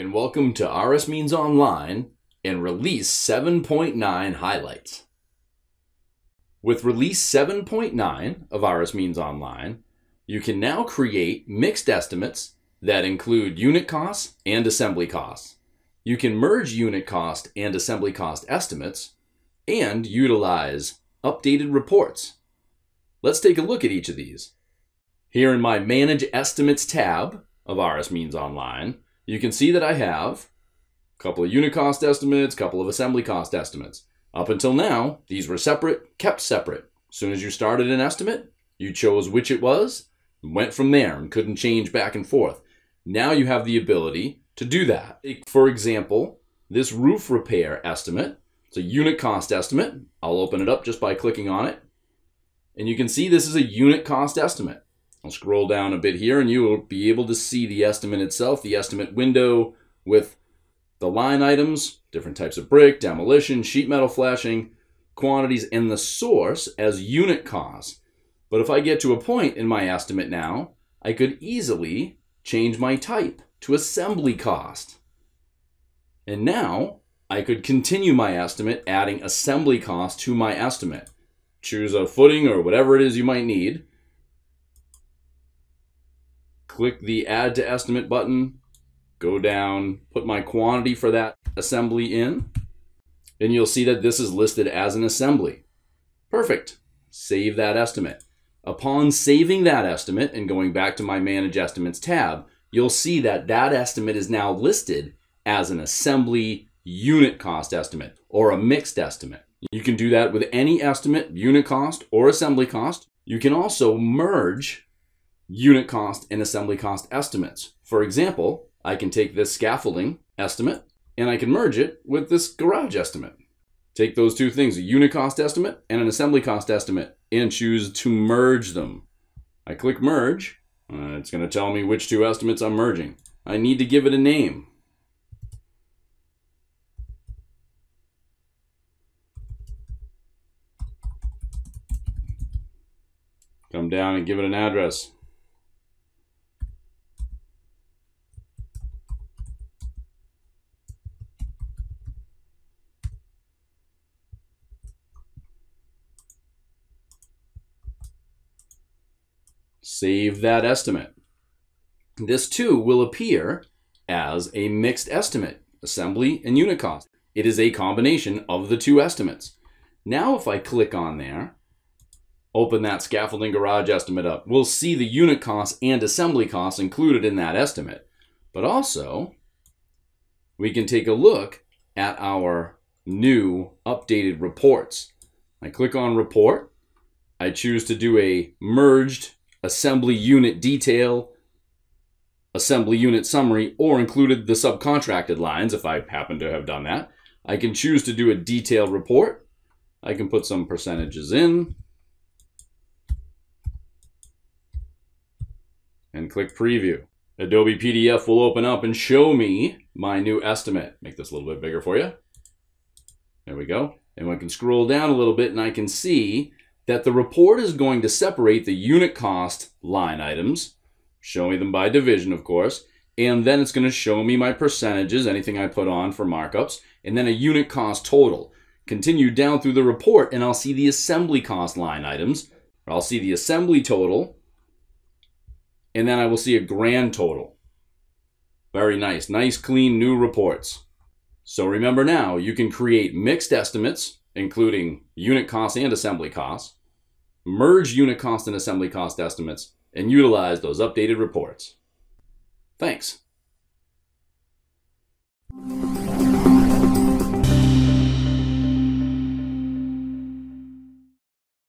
and welcome to RSMeans Online and Release 7.9 Highlights. With Release 7.9 of RSMeans Online, you can now create mixed estimates that include unit costs and assembly costs. You can merge unit cost and assembly cost estimates and utilize updated reports. Let's take a look at each of these. Here in my Manage Estimates tab of RSMeans Online, you can see that I have a couple of unit cost estimates, a couple of assembly cost estimates. Up until now, these were separate, kept separate. As soon as you started an estimate, you chose which it was, went from there and couldn't change back and forth. Now you have the ability to do that. For example, this roof repair estimate, it's a unit cost estimate. I'll open it up just by clicking on it. And you can see this is a unit cost estimate. I'll scroll down a bit here and you will be able to see the estimate itself, the estimate window with the line items, different types of brick, demolition, sheet metal flashing, quantities, and the source as unit cost. But if I get to a point in my estimate now, I could easily change my type to assembly cost. And now I could continue my estimate adding assembly cost to my estimate. Choose a footing or whatever it is you might need click the add to estimate button, go down, put my quantity for that assembly in, and you'll see that this is listed as an assembly. Perfect. Save that estimate. Upon saving that estimate and going back to my Manage Estimates tab, you'll see that that estimate is now listed as an assembly unit cost estimate or a mixed estimate. You can do that with any estimate, unit cost or assembly cost. You can also merge unit cost and assembly cost estimates. For example, I can take this scaffolding estimate and I can merge it with this garage estimate. Take those two things, a unit cost estimate and an assembly cost estimate, and choose to merge them. I click merge. Uh, it's going to tell me which two estimates I'm merging. I need to give it a name. Come down and give it an address. Save that estimate. This too will appear as a mixed estimate, assembly and unit cost. It is a combination of the two estimates. Now if I click on there, open that scaffolding garage estimate up, we'll see the unit costs and assembly costs included in that estimate. But also, we can take a look at our new updated reports. I click on report. I choose to do a merged assembly unit detail, assembly unit summary, or included the subcontracted lines if I happen to have done that. I can choose to do a detailed report. I can put some percentages in and click preview. Adobe PDF will open up and show me my new estimate. Make this a little bit bigger for you. There we go. And I can scroll down a little bit and I can see that the report is going to separate the unit cost line items, showing them by division, of course, and then it's going to show me my percentages, anything I put on for markups, and then a unit cost total. Continue down through the report, and I'll see the assembly cost line items. I'll see the assembly total, and then I will see a grand total. Very nice. Nice, clean, new reports. So remember now, you can create mixed estimates, including unit costs and assembly costs, merge unit cost and assembly cost estimates, and utilize those updated reports. Thanks.